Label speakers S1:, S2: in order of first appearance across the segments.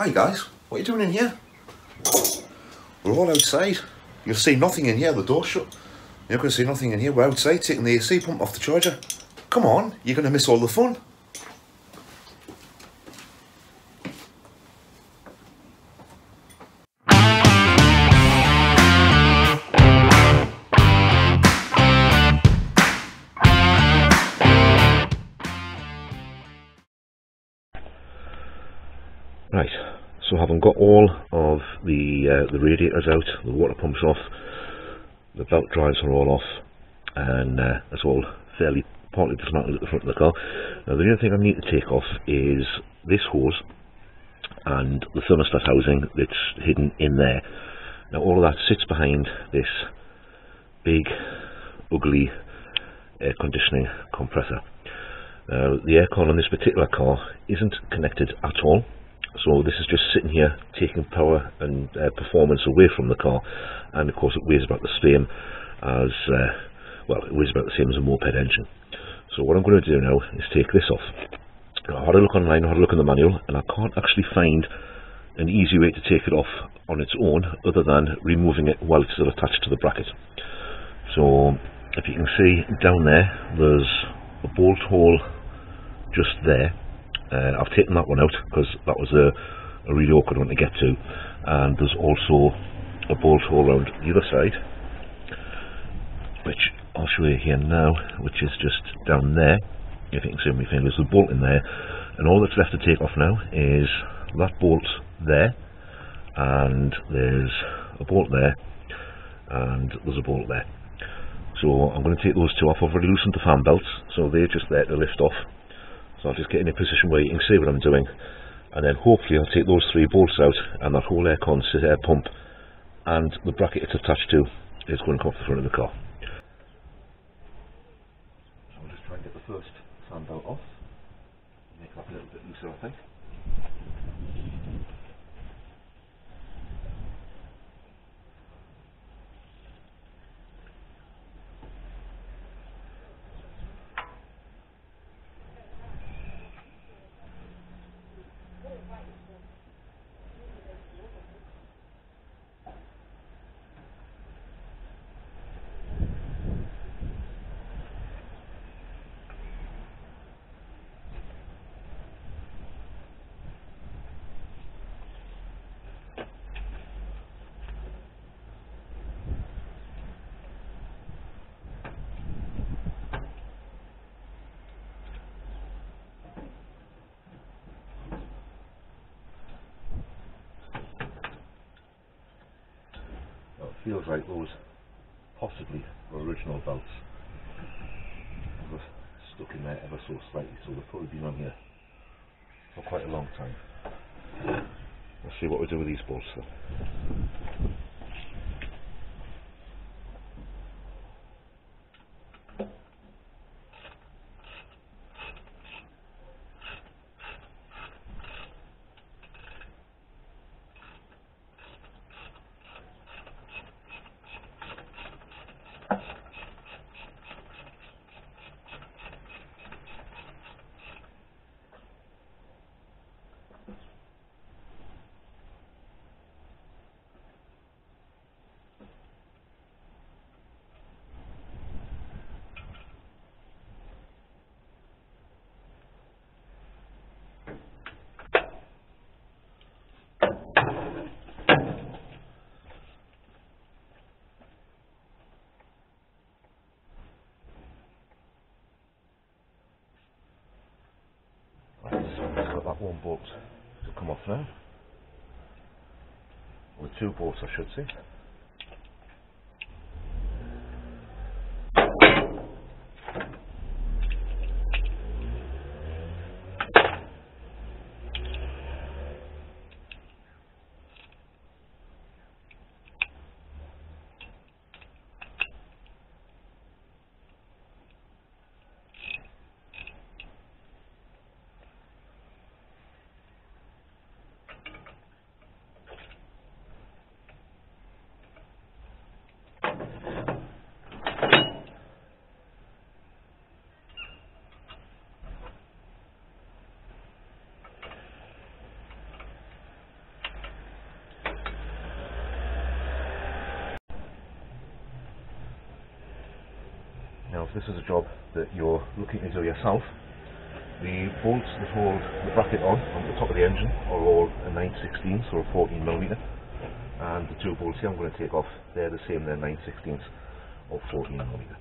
S1: Hi guys, what are you doing in here? We're all outside. You'll see nothing in here, the door's shut. You're going to see nothing in here. We're outside taking the AC pump off the charger. Come on, you're going to miss all the fun.
S2: Right, so having got all of the uh, the radiators out, the water pumps off, the belt drives are all off, and uh, it's all fairly partly dismantled at the front of the car. Now the only thing I need to take off is this hose and the thermostat housing that's hidden in there. Now all of that sits behind this big, ugly air conditioning compressor. Now the aircon on this particular car isn't connected at all so this is just sitting here taking power and uh, performance away from the car. And of course it weighs about the same as uh, well it weighs about the same as a moped engine. So what I'm going to do now is take this off. I had a look online, I had a look in the manual and I can't actually find an easy way to take it off on its own other than removing it while it's still attached to the bracket. So if you can see down there there's a bolt hole just there uh, I've taken that one out because that was a, a, really awkward one to get to. And there's also a bolt hole around the other side which I'll show you here now which is just down there if you can see my finger there's a bolt in there and all that's left to take off now is that bolt there and there's a bolt there and there's a bolt there. So I'm going to take those two off. I've already loosened the fan belts so they're just there to lift off so I'll just get in a position where you can see what I'm doing and then hopefully I'll take those three bolts out and that whole aircon air pump and the bracket it's attached to is going to come off the front of the car. So I'll just try and get the first fan belt off, make that a little bit looser I think. Feels like those possibly were original belts were stuck in there ever so slightly, so they've probably been on here for quite a long time. Let's see what we do with these bolts though. Got that one bolt to come off now. Or two bolts I should say. If this is a job that you're looking to do yourself, the bolts that hold the bracket on on the top of the engine are all a 9 16 or a 14 millimeter, and the two bolts here I'm going to take off, they're the same, they're 9 16 or 14 millimeter.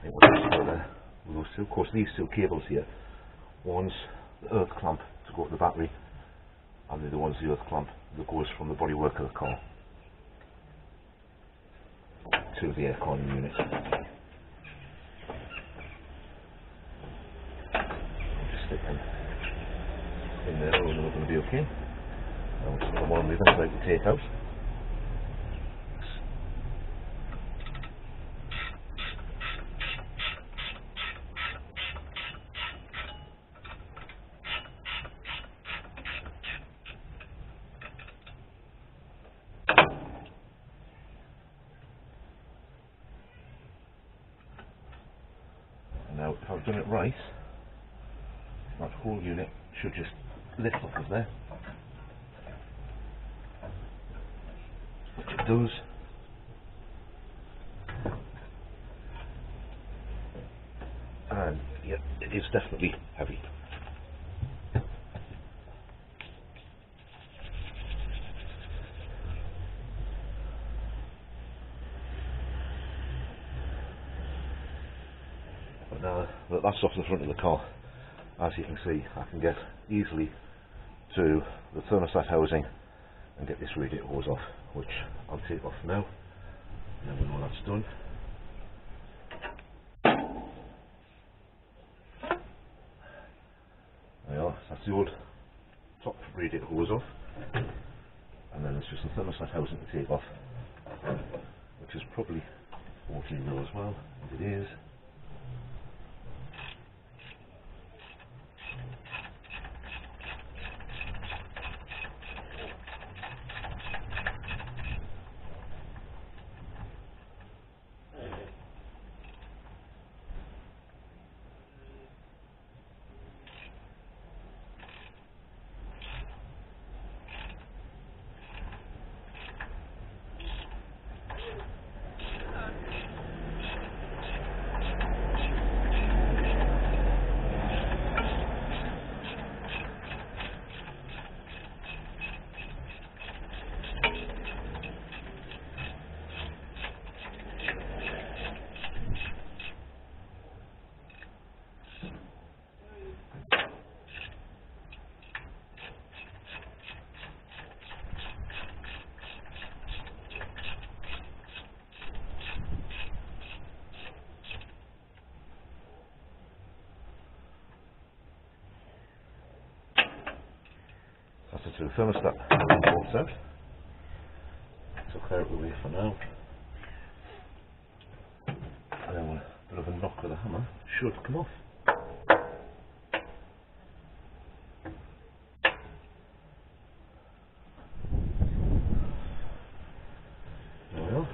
S2: I think we'll just go there two. Of course, these two cables here, one's the earth clamp to go to the battery, and the other one's the earth clamp that goes from the bodywork of the car to the aircon unit. Just stick them in there, and they're going to be okay. Now, some of them are moving, like the take out. Now, if I've done it right, that whole unit should just lift off of there. It. And, yeah, it is definitely heavy. But now that that's off the front of the car, as you can see, I can get easily to the thermostat housing and get this radiator hose off, which I'll take off now. Now we know that's done. There we are, that's the old top radiator hose off. And then there's just the thermostat housing to take off, which is probably 14 mil as well, and it is. That's it to the thermostat bolts out. So clear it away for now. And then with a bit of a knock with a hammer should come off. There we are.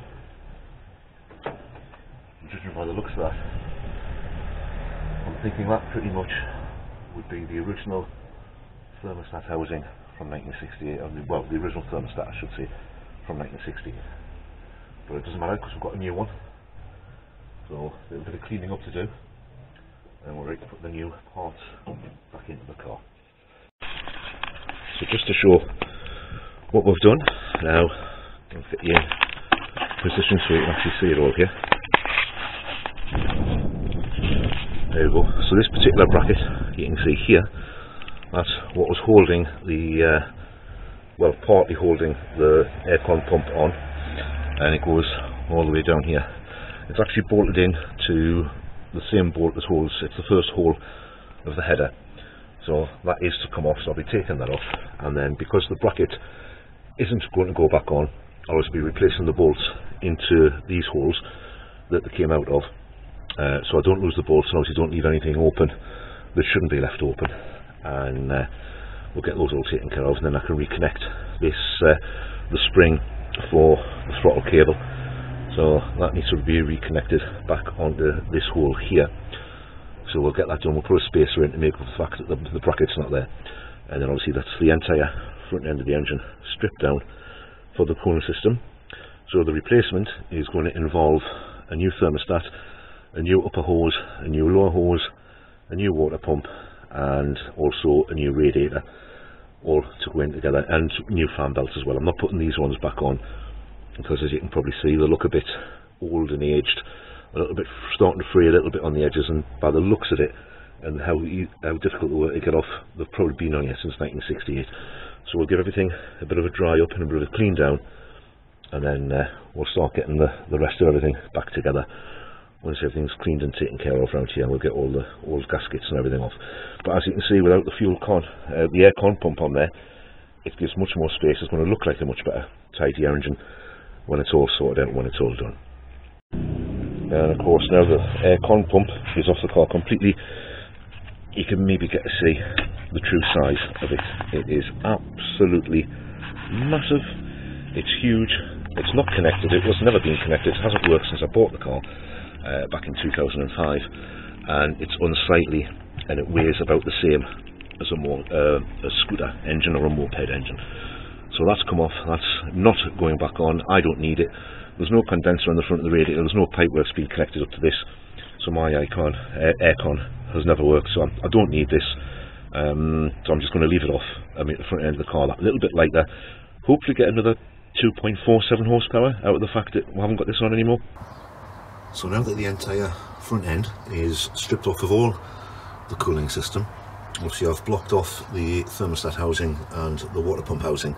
S2: Judging by the looks of that, I'm thinking that pretty much would be the original thermostat housing from 1968, or the- well, the original thermostat, I should say, from 1968. But it doesn't matter because we've got a new one. So, a bit of cleaning up to do, and we're ready to put the new parts back into the car. So, just to show what we've done, now, I'll fit you in position so you can actually see it all here. There we go. So, this particular bracket, you can see here, that's what was holding the uh, well partly holding the aircon pump on. And it goes all the way down here. It's actually bolted in to the same bolt that holds it's the first hole of the header. So that is to come off so I'll be taking that off. And then because the bracket isn't going to go back on I'll also be replacing the bolts into these holes that they came out of. Uh, so I don't lose the bolts and obviously don't leave anything open that shouldn't be left open and uh, we'll get those all taken care of and then I can reconnect this uh, the spring for the throttle cable So that needs to be reconnected back onto this hole here. So we'll get that done. We'll put a spacer in to make up the fact that the, the bracket's not there. And then obviously that's the entire front end of the engine stripped down for the cooling system. So the replacement is going to involve a new thermostat, a new upper hose, a new lower hose, a new water pump, and also a new radiator, all to go in together, and new fan belts as well. I'm not putting these ones back on because, as you can probably see, they look a bit old and aged, a little bit starting to fray a little bit on the edges, and by the looks of it, and how how difficult they were to get off, they've probably been on here since 1968. So we'll give everything a bit of a dry up and a bit of a clean down, and then uh, we'll start getting the, the rest of everything back together. Once everything's cleaned and taken care of around here, we'll get all the old gaskets and everything off. But as you can see, without the fuel con, uh, the air con pump on there, it gives much more space. It's going to look like a much better, tidier engine when it's all sorted out, when it's all done. And of course, now the air con pump is off the car completely, you can maybe get to see the true size of it. It is absolutely massive. It's huge. It's not connected. It was never been connected. It hasn't worked since I bought the car uh, back in 2005, and it's unsightly, and it weighs about the same as a, more, uh, a scooter engine or a moped engine. So that's come off. That's not going back on. I don't need it. There's no condenser on the front of the radiator. There's no pipework being connected up to this. So my icon, uh, aircon has never worked. So I'm, I do not need this. Um, so I'm just going to leave it off. I mean, the front end of the car, a little bit lighter. Hopefully get another 2.47 horsepower out of the fact that we haven't got this on anymore.
S1: So now that the entire front end is stripped off of all the cooling system, obviously I've blocked off the thermostat housing and the water pump housing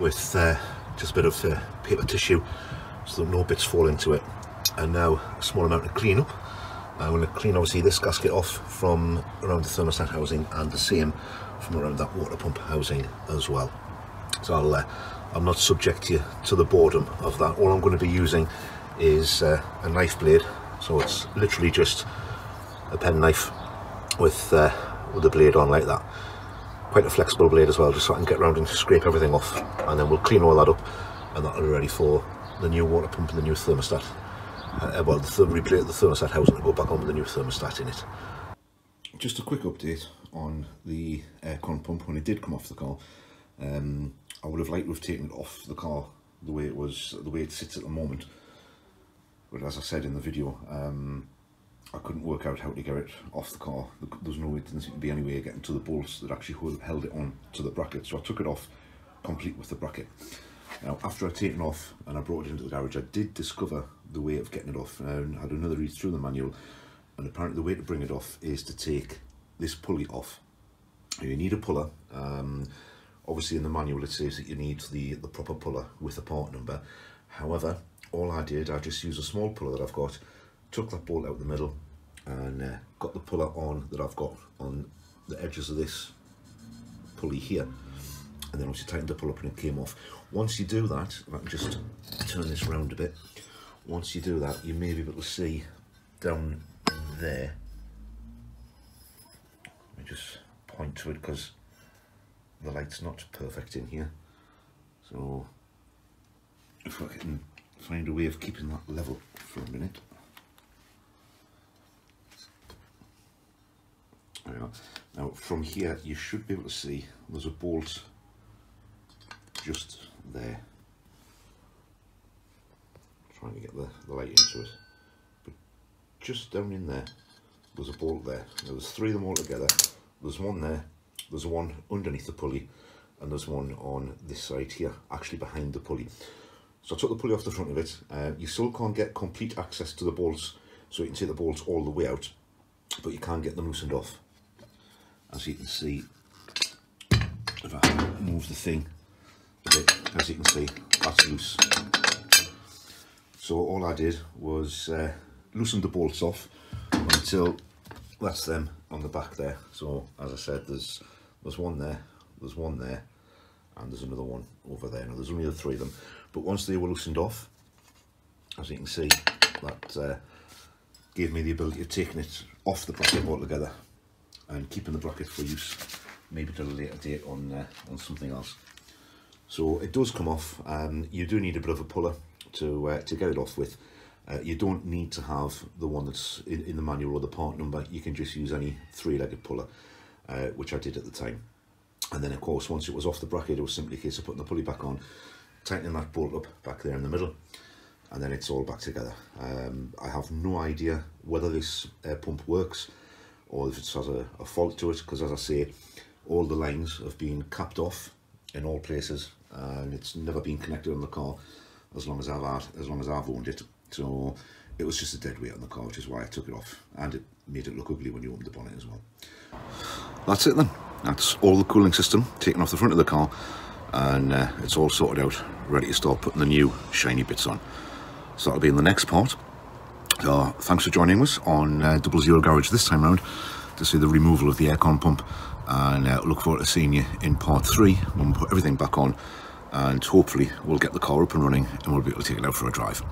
S1: with uh, just a bit of uh, paper tissue so that no bits fall into it. And now a small amount of clean up I'm going to clean obviously this gasket off from around the thermostat housing and the same from around that water pump housing as well. So I'll, uh, I'm not subject to, to the boredom of that. All I'm going to be using is uh, a knife blade. So it's literally just a pen knife with uh, with the blade on like that. Quite a flexible blade as well just so I can get around and scrape everything off. And then we'll clean all that up and that'll be ready for the new water pump and the new thermostat. Uh, well the, th replate the thermostat housing and go back on with the new thermostat in it. Just a quick update on the aircon pump when it did come off the car. Um, I would have liked to have taken it off the car the way it was the way it sits at the moment but as I said in the video um, I couldn't work out how to get it off the car. There's no way didn't seem to be any way of getting to the bolts that actually held it on to the bracket. So I took it off complete with the bracket. Now after I'd taken off and I brought it into the garage I did discover the way of getting it off. And I had another read through the manual and apparently the way to bring it off is to take this pulley off. You need a puller um, obviously in the manual it says that you need the the proper puller with a part number. However all I did, I just used a small puller that I've got, took that bolt out the middle and uh, got the puller on that I've got on the edges of this pulley here. And then obviously tightened the pull up and it came off. Once you do that, I can just turn this around a bit, once you do that you may be able to see down there, let me just point to it because the light's not perfect in here. So if I can find a way of keeping that level for a minute. Now from here you should be able to see there's a bolt just there. Trying to get the, the light into it. But just down in there there's a bolt there. Now, there's three of them all together. There's one there, there's one underneath the pulley and there's one on this side here, actually behind the pulley. So I took the pulley off the front of it. Uh, you still can't get complete access to the bolts, so you can take the bolts all the way out, but you can get them loosened off. As you can see, if I move the thing a bit, as you can see, that's loose. So all I did was uh, loosen the bolts off until that's them on the back there. So as I said, there's there's one there, there's one there, and there's another one over there. Now there's only the three of them. But once they were loosened off, as you can see, that uh, gave me the ability of taking it off the bracket altogether and keeping the bracket for use, maybe to a later date on uh, on something else. So it does come off. Um, you do need a bit of a puller to uh, to get it off with. Uh, you don't need to have the one that's in, in the manual or the part number. You can just use any three-legged puller, uh, which I did at the time. And then, of course, once it was off the bracket, it was simply a case of putting the pulley back on, tightening that bolt up back there in the middle, and then it's all back together. Um, I have no idea whether this uh, pump works or if it has a, a fault to it, because as I say, all the lines have been capped off in all places, and it's never been connected on the car as long as I've had, as long as I've owned it. So it was just a dead weight on the car, which is why I took it off, and it made it look ugly when you opened the bonnet as well. That's it then. That's all the cooling system taken off the front of the car, and uh, it's all sorted out, ready to start putting the new shiny bits on. So that'll be in the next part. So thanks for joining us on uh, Double Zero Garage this time round to see the removal of the aircon pump, and uh, look forward to seeing you in part three when we put everything back on, and hopefully we'll get the car up and running and we'll be able to take it out for a drive.